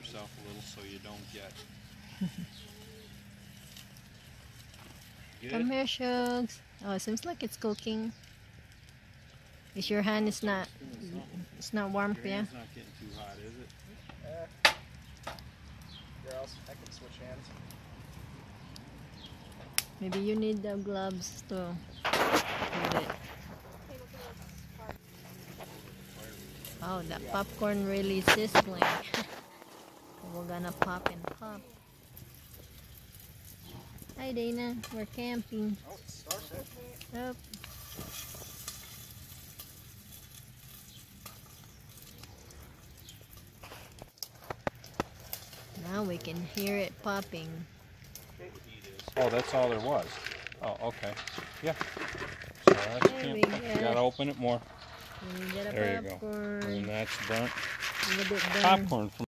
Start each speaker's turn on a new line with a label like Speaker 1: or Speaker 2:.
Speaker 1: yourself a little so you don't get.
Speaker 2: Come here, Shugs. Oh, it seems like it's cooking. Is your hand is not it's not warm
Speaker 1: Your
Speaker 2: for you?
Speaker 1: hand's not getting too hot, is it?
Speaker 3: Uh, here, else I can switch hands.
Speaker 2: Maybe you need the gloves to hold it. Oh, that popcorn really sizzling. We're gonna pop and pop. Hi Dana, we're camping.
Speaker 3: Oh, it started.
Speaker 2: Up. Now we can hear it popping.
Speaker 1: Oh, that's all there was. Oh, okay. Yeah. So that's
Speaker 2: There we
Speaker 1: camp- you gotta open it more.
Speaker 2: We get a
Speaker 1: There you go. And that's burnt
Speaker 2: A little bit burnt.
Speaker 1: popcorn from